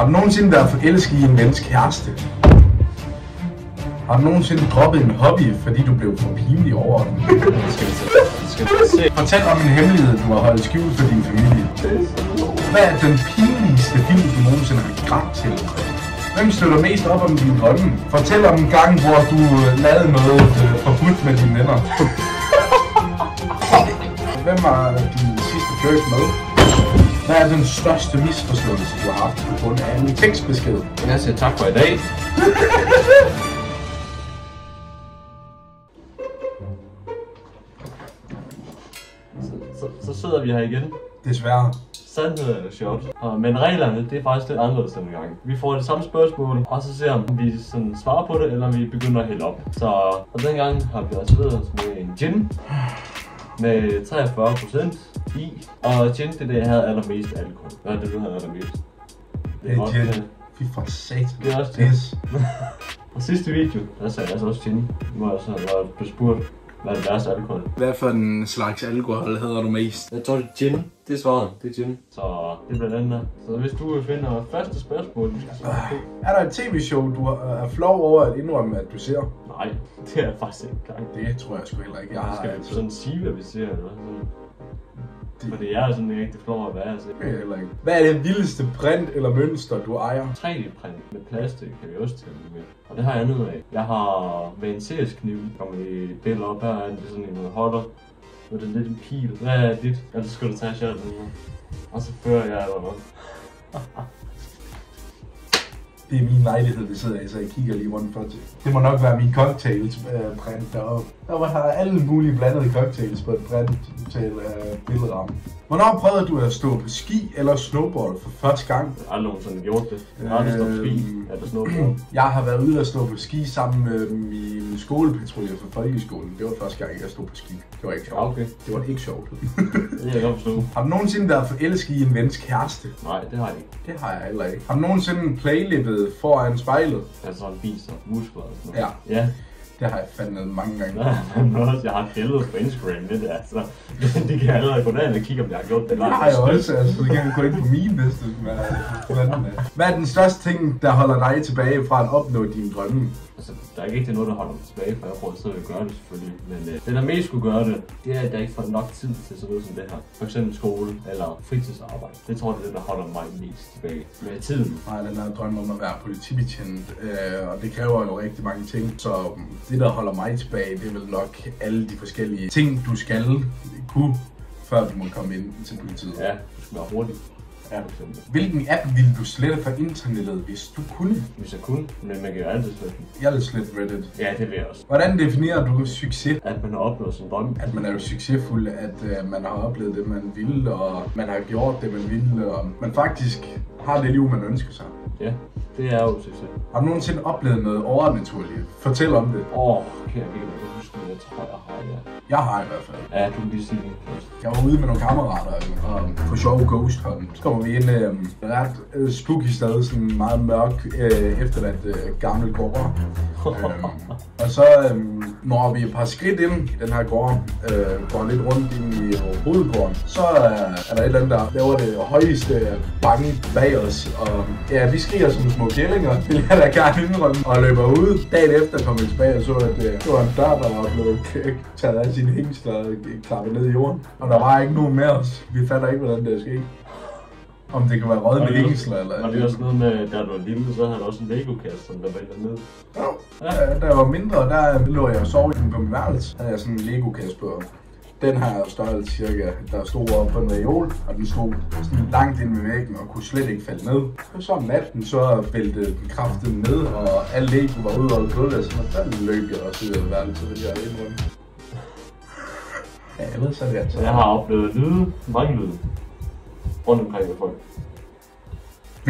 Har du nogensinde været forelsket i en vens kæreste? Har du nogensinde droppet en hobby, fordi du blev for pinlig over den? Skal vi se. Skal vi se. Fortæl om en hemmelighed, du har holdt skjult for din familie. Hvad er den pinligste film, du nogensinde har grædt til? Hvem støtter mest op om dine drømme? Fortæl om en gang, hvor du øh, lavede noget øh, forbudt med dine venner. Hvem var din sidste flirt med? Hvad er den største misforståelse, du har haft på grund af en tekstbesked? Jeg siger tak for i dag. Så, så, så sidder vi her igen. Desværre. Sandhed eller. Og, men reglerne, det er faktisk lidt anderledes denne gang. Vi får det samme spørgsmål, og så ser om vi sådan svarer på det, eller om vi begynder at hælde op. Så og den gang har vi altså ved os med en gin med 43 i. Og gin, det er det, jeg havde allermest alkohol. Hvad er det, du havde allermest? Det er gin. øh, Fy for satan. Det er også gin. Yes. Og sidste video, der sagde jeg altså også gin. Nu jeg så været bespurgt, hvad er det værste alkohol? Hvad for en slags alkohol hedder du mest? Jeg tror, det er gin. Det er svaret. Det er gin. Så det bliver den der. Så hvis du finder første spørgsmål, du skal svare på. Er der et tv-show, du er flov over at indrømme, at du ser? Nej, det er jeg faktisk ikke engang. Det tror jeg sgu heller ikke. Jeg skal vi altså... sådan sige, hvad vi ser, eller sådan. Det- Fordi jeg er sådan rigtig flov at være, så Det er heller ikke. Hvad er det vildeste print eller mønster, du ejer? 3D-print med plastik kan vi også tælle med. Og det har jeg ned af. Jeg har med en CS-kniv, kommer i et billede op her, er det sådan en. Og det er lidt en pil. Hvad er dit? Ellers skal du tage shot nu. Og så fører jeg eller noget. Det er min lejlighed, vi sidder i, så jeg kigger lige rundt for til. Det må nok være min cocktails øh, print deroppe. Der var alle mulige blandede cocktails på et print til øh, billedramme. Hvornår prøvede du at stå på ski eller snowboard for første gang? Jeg har aldrig nogensinde gjort det. Jeg har aldrig stået på ski Øhm. eller snowboard. Jeg har været ude at stå på ski sammen med min skolepatrulje fra folkeskolen. Det var første gang, jeg stod på ski. Det var ikke sjovt. Okay. Det var ikke sjovt. Det kan jeg forstå. har du nogensinde været forelsket i en vens kæreste? Nej, det har jeg ikke. Det har jeg heller ikke. Har du nogensinde playlippet foran spejlet? Altså sådan viser muskler og sådan noget. Ja. Ja. Det har jeg fandme mange gange. Ja, også, jeg har et billede på Instagram, det der, så det kan allerede gå derind og kigge, om jeg har gjort det. Det har jeg også, altså. Så kan gå ind på min liste. Hvad, hvad er den største ting, der holder dig tilbage fra at opnå dine drømme? Altså, der er ikke rigtig noget, der holder mig tilbage, for jeg prøver stadig at gøre det selvfølgelig. Men øh, det, der mest skulle gøre det, det er, at jeg ikke får nok tid til sådan noget som det her. For eksempel skole eller fritidsarbejde. Det tror jeg, det er det, der holder mig mest tilbage. Med tiden. Jeg har den her drøm om at være politibetjent, øh, og det kræver jo rigtig mange ting. Så det, der holder mig tilbage, det er vel nok alle de forskellige ting, du skal kunne, før du må komme ind til politiet. Ja, du skal være hurtig. Ja. Hvilken app ville du slette fra internettet, hvis du kunne? Hvis jeg kunne, men man kan jo altid slette den. Jeg vil slette Reddit. Ja, det vil jeg også. Hvordan definerer du succes? At man har opnået sin drøm. At man er jo succesfuld, at øh, man har oplevet det, man ville, og man har gjort det, man ville, og man faktisk har det liv, man ønsker sig. Ja, det er jo succes. Har du nogensinde oplevet noget overnaturligt? Fortæl om det. Åh, oh, kan jeg Jeg tror, jeg har, ja. Jeg har i hvert fald. Ja, du kan lige sige det først. Jeg var ude med nogle kammerater og for sjov ghost hunt. Så kommer vi ind i øh, et ret øh, spooky sted, sådan en meget mørk, øh, efterladt øh, gammel gård. øhm, og så øhm, når vi et par skridt ind i den her gård, øh, går lidt rundt ind i hovedgården, så øh, er der et eller andet, der laver det højeste bange bag os. Og ja, vi skriger som små kællinger, vil jeg da gerne indrømme, og løber ud. Dagen efter kom vi tilbage og så, at øh, det var en dør, der var blevet k- taget af sine hængsler og klappet ned i jorden. Og der var ikke nogen med os. Vi fatter ikke, hvordan det er sket. Om det kan være rød Var med hængsler eller... Var det også noget med, da du var lille, så havde du også en Lego-kasse, som der var ned? Ja. da jeg var mindre, der lå jeg og sov inde på min værelse. Havde jeg sådan en Lego-kasse på. Den her størrelse cirka, der stod op på en reol, og den stod sådan langt ind ved væggen og kunne slet ikke falde ned. Og så om natten, så væltede den kraften ned, og al Lego var ude over gulvet, og så der løb jeg også ud af værelset, vil jeg indrømme. Ja, ellers er det altså... Jeg har oplevet lyde, mange lyde, rundt omkring med folk.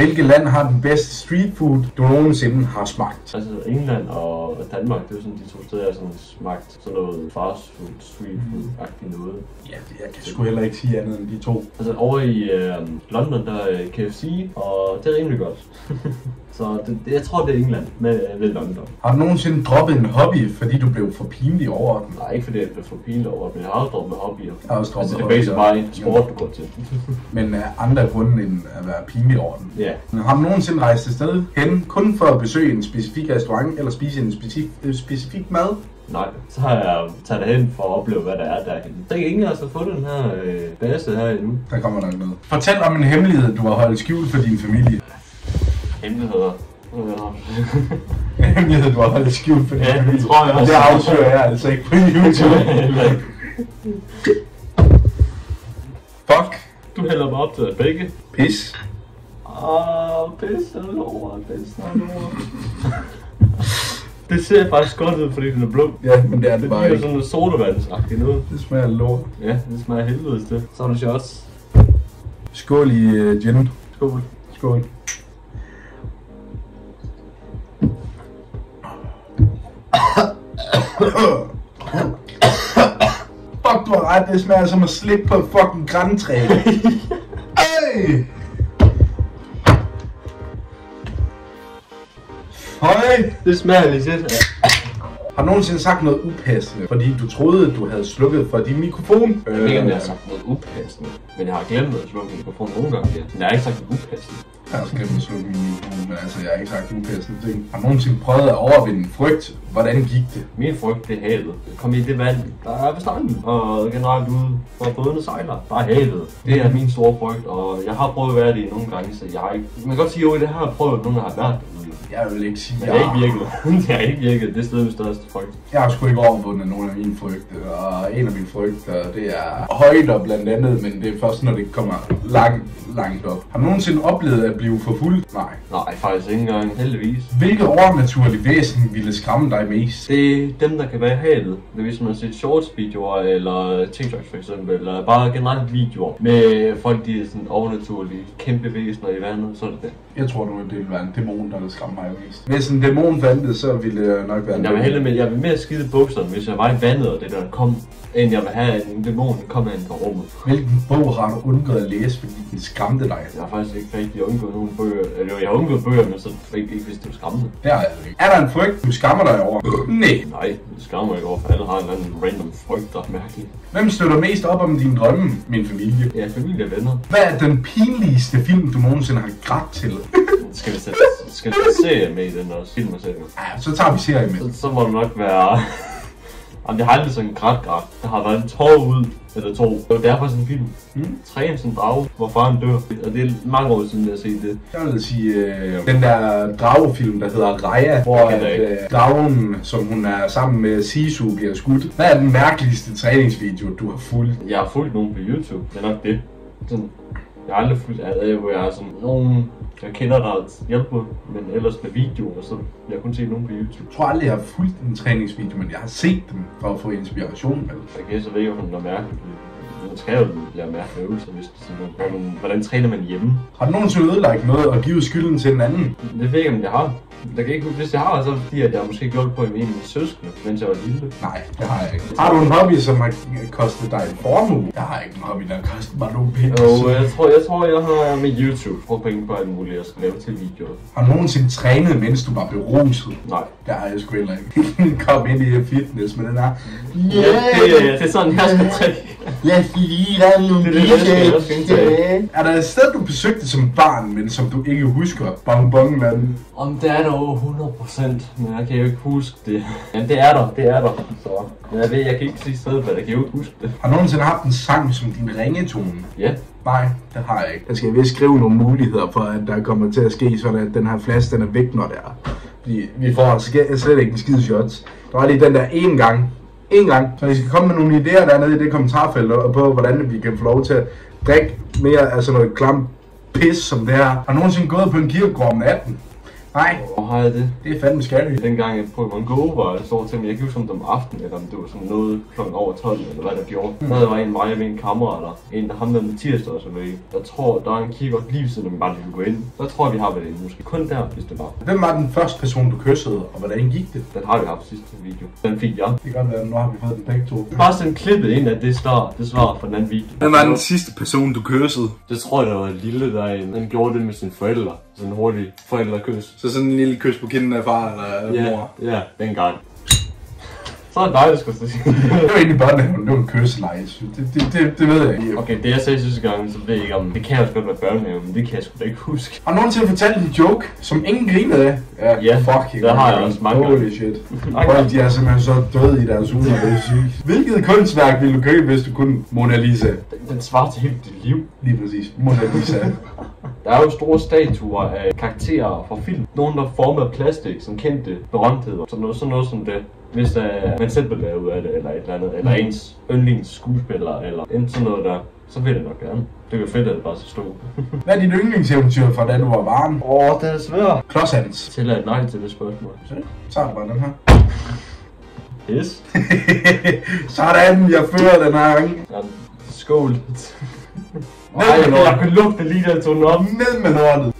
Hvilket land har den bedste street food, du nogensinde har smagt? Altså England og Danmark, det er jo sådan de to steder, jeg sådan smagt sådan noget fast food, street food-agtigt noget. Ja, det- jeg kan sgu heller ikke sige andet end de to. Altså over i øh, London, der er KFC, og det er rimelig godt. så det, det, jeg tror, det er England med, ved London. Har du nogensinde droppet en hobby, fordi du blev for pinlig over den? Nej, ikke fordi jeg blev for pinlig over, men jeg har også droppet med hobbyer. har også droppet altså, det er hobbyer. bare en sport, du går til. Men af andre grunde end at være pinlig over den. ja, Ja. Har du nogensinde rejst et sted hen, kun for at besøge en specifik restaurant, eller spise en specifik, øh, specifik mad? Nej, så har jeg taget derhen for at opleve, hvad der er derhen. Der er ingen har fået den her øh, base her endnu. Der kommer nok noget. Fortæl om en hemmelighed, du har holdt skjult for din familie. Hemmeligheder. Du har holdt skjult for din Ja, det tror jeg Og også. det afslører jeg altså ikke på YouTube. Fuck. du hælder mig op til begge. Pis. Åh, pisse lort, pisse lort. Det ser faktisk godt ud, fordi den er blå. Ja, men det er det Det bare ikke. sådan noget sodavandsagtigt noget. Det smager lort. Ja, det smager helvedes det. Så er der shots. Skål i uh, gin. Skål. Skål. Fuck, du har ret. Det smager som at slikke på et fucking græntræ. Ej! Høj! Det smager lidt lidt. Har du nogensinde sagt noget upassende, fordi du troede, du havde slukket for din mikrofon? Jeg ved ikke, om jeg har sagt noget upassende, men jeg har glemt at slukke mikrofonen nogle gange. Ja. Men jeg har ikke sagt noget upassende. Jeg har også glemt at slukke min mikrofon, men altså, jeg har ikke sagt upassende ting. Har du nogensinde prøvet at overvinde en frygt? Hvordan gik det? Min frygt, det er havet. Kom i det vand, der er ved stranden, og generelt ude, hvor bådene sejler. Bare havet. Det er min store frygt, og jeg har prøvet at være det nogle gange, så jeg har ikke... Man kan godt sige, at det har jeg prøvet, nogle har været derude. Jeg vil ikke sige, Men det har ikke virket. det har ikke virket. Det er stadig min største frygt. Jeg har sgu ikke overvundet nogen af mine frygte, og en af mine frygter, det er højder blandt andet, men det er først, når det kommer langt, langt op. Har du nogensinde oplevet at blive for fuld? Nej. Nej, faktisk ikke engang. Heldigvis. Hvilket overnaturligt væsen ville skræmme dig mest? Det er dem, der kan være i havet. Det er hvis man ser shorts-videoer, eller TikToks for eksempel, eller bare generelt videoer med folk, de er sådan overnaturlige, kæmpe væsener i vandet, så er det det. Jeg tror nu, det ville være en dæmon, der ville skræmme mig mest. Hvis en dæmon fandtes, så ville det nok være en jeg vil hellere jeg vil mere skide bukserne, hvis jeg var i vandet, og det der kom, end jeg vil have en dæmon, der kommer ind på rummet. Hvilken bog har du undgået at læse, fordi den skræmte dig? Jeg har faktisk ikke rigtig undgået nogen bøger. Eller jo, jeg har undgået bøger, men så ikke, ikke hvis det var skræmmende. Det har jeg ikke. Er der en frygt, du skammer dig over? Nej. Nej, det skræmmer ikke over, for alle har en eller anden random frygt, der er mærkelig. Hvem støtter mest op om dine drømme? Min familie. Ja, familie og venner. Hvad er den pinligste film, du nogensinde har grædt til? Skal vi sætte, skal vi serie med i den også? Film og serie. Ja, så tager vi serie med. Så, så må det nok være... Jamen, det har aldrig sådan en grædt grædt. Der har været en tår ud, eller to. Det er faktisk en film. Mm. Træn som drage, hvor faren dør. Og det er mange år siden, jeg har set det. Jeg vil sige, øh, den der dragefilm, der hedder Raya, hvor at, øh, dragen, som hun er sammen med Sisu, bliver skudt. Hvad er den mærkeligste træningsvideo, du har fulgt? Jeg har fulgt nogen på YouTube. Det er nok det. Sådan, jeg har aldrig fulgt alle, hvor jeg er sådan nogen, jeg kender der hjælper, men ellers med videoer, så jeg har kun set nogen på YouTube. Jeg tror aldrig, jeg har fulgt en træningsvideo, men jeg har set dem for at få inspiration. Vel? Jeg kan så ved om det er mærkeligt. Man skal jo lære mærkelige øvelser, hvis det er sådan noget. Hvordan, hvordan træner man hjemme? Har du nogensinde ødelagt noget og givet skylden til en anden? Det ved jeg ikke, om jeg har. Jeg kan ikke huske, hvis jeg har, så er fordi, at jeg måske gjort på en af mine søskende, mens jeg var lille. Nej, det har jeg ikke. Har du en hobby, som har kostet dig en formue? Jeg har ikke en hobby, der har kostet mig nogen penge. Og jeg tror, jeg tror, jeg har med YouTube brugt penge på alt muligt, jeg skal lave til videoer. Har du nogensinde trænet, mens du var beruset? Nej. Det har jeg sgu heller ikke. Kom ind i fitness med den her. Ja, det, det er sådan, jeg skal træne. Lad os lige lade nogle Det er jeg skal- jeg skal. Er der et sted, du besøgte som barn, men som du ikke husker? Bong Bong Land. Om det er der over 100%, men jeg kan jo ikke huske det. Men det er der, det er der. Så jeg ved, jeg kan ikke sige stedet, men jeg kan jo ikke huske det. Har du nogensinde haft en sang som din ringetone? Ja, Nej, det har jeg ikke. Jeg skal vist skrive nogle muligheder for, at der kommer til at ske sådan, at den her flaske den er væk, når det er. Fordi vi får sk- slet ikke en skide shots. Der var lige den der en gang én gang. Så I skal komme med nogle idéer dernede i det kommentarfelt og på, hvordan vi kan få lov til at drikke mere af sådan noget klam pis som det her. Har nogensinde gået på en kirkegård om natten? Nej, hvor har jeg det? det er fandme scary. Dengang jeg Pokémon Go var jeg står til, men jeg kan ikke huske om det om aftenen, eller om det var sådan noget klokken over 12, eller hvad der gjorde. Der havde var en mig og mine kammerater, en der ham der Mathias der også var med. Jeg tror, der er en kirkegård lige ved siden, af, man bare lige kunne gå ind. Så tror jeg, vi har været inde, måske kun der, hvis det var. Hvem var den første person, du kyssede, og hvordan gik det? Den har vi haft sidste video. Den fik jeg. Det kan godt være, nu har vi fået den begge to. Bare sådan klippet ind af det svar, det svar fra den anden video. Hvem var den sidste person, du kyssede? Det tror jeg, der var lille, der en, han gjorde det med sine forældre. Sådan en hurtig forældrekys. Så sådan en lille kys på kinden af far eller Ja, ja, dengang. Så er det dig, der skulle sige. Det var egentlig børnehaven, det var en kysseleje. Det, det, det, det ved jeg ikke. Okay, det jeg sagde sidste gang, så ved jeg ikke om... Det kan også godt være børnehave, men det kan jeg sgu da ikke huske. Har du nogensinde fortalt en joke, som ingen grinede af? Ja, fuck. der har jeg også mange gange. Holy shit. Folk, de er simpelthen så døde i deres uger, det er sygt. Hvilket kunstværk ville du købe, hvis du kunne Mona Lisa? Den, den svarer til hele dit liv. Lige præcis. Mona Lisa. Der er jo store statuer af karakterer fra film. Nogle, der er formet af plastik, som kendte berømtheder. Sådan noget, sådan noget som det. Hvis uh, man selv vil lave ud af det, eller et eller andet, eller ens yndlings skuespiller, eller en sådan noget der, så vil jeg nok gerne. Det er fedt, at det bare så stå. Hvad er dit yndlingseventyr fra da du var barn? Åh, oh, det er svært. Klodshands. Til at nej til det spørgsmål. Så tager du bare den her. Yes. Sådan, jeg fører den her gang. Ja, skål. Ned med jeg lortet. kunne lugte lige, jeg tog den op. Ned med lortet.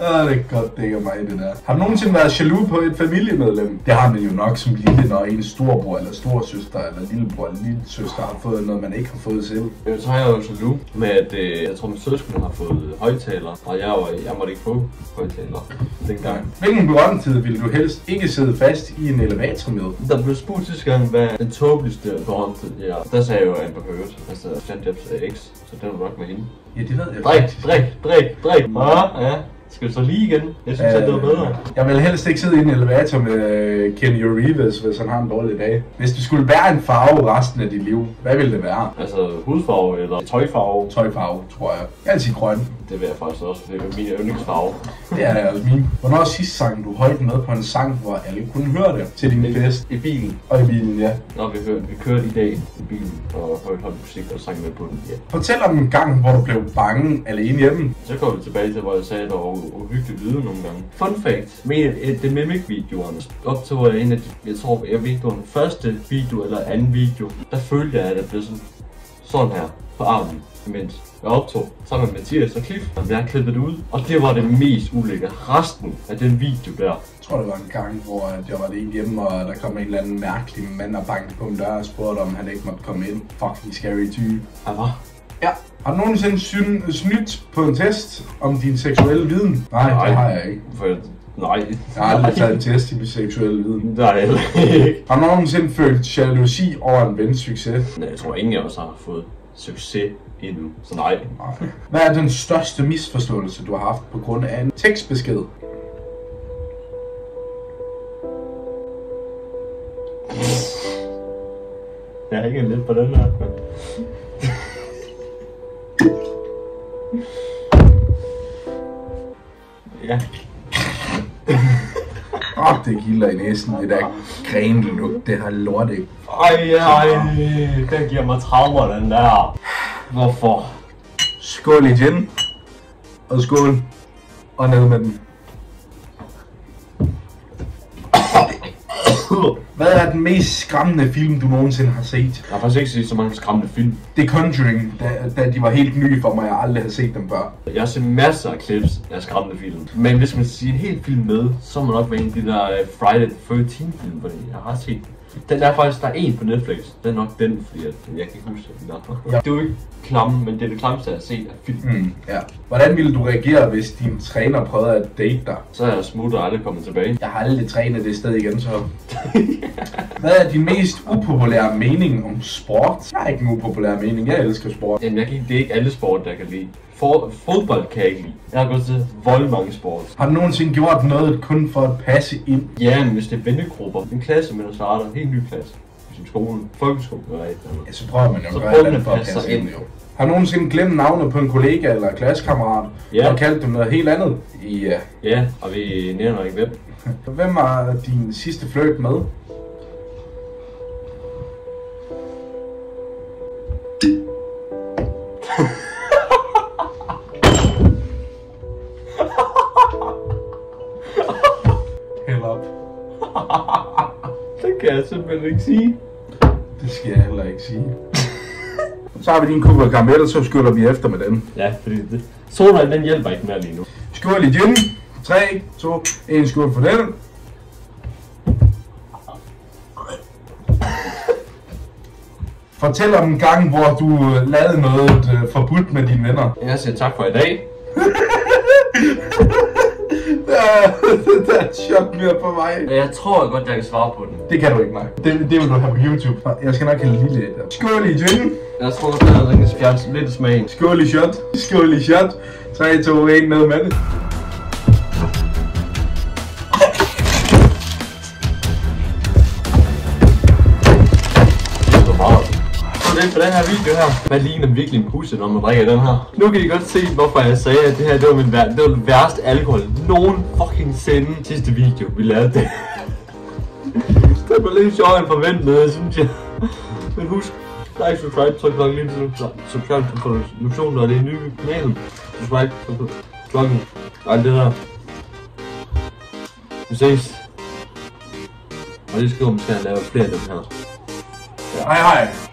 Åh, det er godt, det ikke er mig, det der. Har du nogensinde været jaloux på et familiemedlem? Det har man jo nok som lille, når en storbror eller storsøster eller lillebror eller lille søster har fået noget, man ikke har fået selv. Øh, Så har jeg jo jaloux med, at øh, jeg tror, min søskende har fået højtaler, og jeg, var, jeg måtte ikke få højtaler dengang. Hvilken berømthed ville du helst ikke sidde fast i en elevator med? Der blev spurgt sidste gang, hvad den tåbeligste berømthed ja. Der sagde jeg jo Amber Heard, altså Jan Jeffs eks, så den var nok med hende. Ja, det ved jeg Drik, drik, drik, drik. Ja, ja. Skal vi så lige igen? Jeg synes, at det var bedre. Jeg vil helst ikke sidde i en elevator med øh, Kenny Reeves, hvis han har en dårlig dag. Hvis du skulle bære en farve resten af dit liv, hvad ville det være? Altså hudfarve eller tøjfarve, Tøjfarve, tror jeg. Jeg vil sige grøn. det vil jeg faktisk også, for det er min yndlingsfarve. Det er altså min. Hvornår sidst sang du højt med på en sang, hvor alle kunne høre det til din fest? I bilen. Og i bilen, ja. Når vi, hørte, vi kørte i dag i bilen og hørte højt musik og sang med på den. Ja. Fortæl om en gang, hvor du blev bange alene hjemme. Så går vi tilbage til, hvor jeg sagde, at uhyggeligt lyde nogle gange. Fun fact. Men øh, det Mimic-videoerne. Op til, hvor jeg en af de, jeg tror, jeg ved ikke, det var den første video eller anden video, der følte jeg, at jeg blev sådan, sådan her på armen, imens jeg optog sammen med Mathias og Cliff. Og jeg har klippet det ud, og det var det mest ulækkere. Resten af den video der, Jeg tror, det var en gang, hvor jeg var alene hjemme, og der kom en eller anden mærkelig mand og bankede på min dør og spurgte, om han ikke måtte komme ind. Fucking scary type. jeg var Ja. Har du nogensinde syn- snydt på en test om din seksuelle viden? Nej, Nej. det har jeg ikke. for nej. Jeg har aldrig taget en test i min seksuelle viden. Er heller ikke. Har du nogensinde følt jalousi over en vens succes? Nej, Jeg tror ingen af os har fået succes endnu, så nej. Nej. Hvad er den største misforståelse, du har haft på grund af en tekstbesked? Jeg hænger lidt på den her. Ja. Åh, oh, det gilder i næsen, det der grenlugt, det har lort ikke. Ej, ej, den giver mig traumer, den der. Hvorfor? Skål i gin. Og skål. Og ned med den. Hvad er den mest skræmmende film, du nogensinde har set? Jeg har faktisk ikke set så mange skræmmende film. The Conjuring, da, da de var helt nye for mig, jeg aldrig havde set dem før. Jeg har set masser af clips af skræmmende film. Men hvis man skal sige en hel film med, så må nok være en af de der øh, Friday the 13 film, fordi jeg har set den. Den er faktisk, der er en på Netflix. Den er nok den, fordi jeg, jeg kan ikke huske den der. Ja. Det er jo ikke klamme, men det er det klammeste, jeg har set af film. Mm, ja. Hvordan ville du reagere, hvis din træner prøvede at date dig? Så er jeg smut og aldrig kommet tilbage. Jeg har aldrig trænet det sted igen, så... Hvad er din mest upopulære mening om sport? Jeg har ikke en upopulær mening, jeg elsker sport. Jamen, jeg kan, det er ikke alle sport, jeg kan lide. For, fodbold kan jeg ikke lide. Jeg har gået til vold mange sport. Har du nogensinde gjort noget kun for at passe ind? Ja, men hvis det er vennegrupper. En klasse, men der starter en helt ny klasse. Som skolen, folkeskolen eller et eller andet. Ja, så prøver man jo Så at gøre man for at passe ind, ind. jo. Har du nogensinde glemt navnet på en kollega eller klassekammerat, Ja. og kaldt dem noget helt andet? Ja. Ja, og vi nævner ikke hvem. Hvem var din sidste flirt med? Det kan jeg simpelthen ikke sige. Det skal jeg heller ikke sige. Så har vi din kugel karamel, og så skyller vi efter med den. Ja, fordi det... Sodaen, den hjælper ikke mere lige nu. Skål i gin. 3, 2, 1 skål for den. Fortæl om en gang, hvor du øh, lavede noget øh, forbudt med dine venner. Jeg siger tak for i dag. Det Der, der er et chok mere på vej. Jeg tror godt, jeg kan svare på den. Det kan du ikke, nej. Det, det vil du have på YouTube. Jeg skal nok hælde lige lidt. Skål i gin. Jeg tror godt, at den kan fjerne lidt af smagen. Skål i shot. Skål i shot. 3, 2, 1, ned med det. Den her video her. Hvad ligner virkelig en pusse, når man drikker den her? Nu kan I godt se, hvorfor jeg sagde, at det her det var, min vær- det var den værste alkohol nogen fucking sende. Sidste video, vi lavede det. det var lidt sjovere end forventet, synes jeg. Men husk, like, subscribe, tryk klokken lige til subscribe til produktionen, når det er nye kanalen. Subscribe, tryk klokken. Alt det der. Vi ses. Og det skal om, skal jeg lave flere af dem her. Hej hej.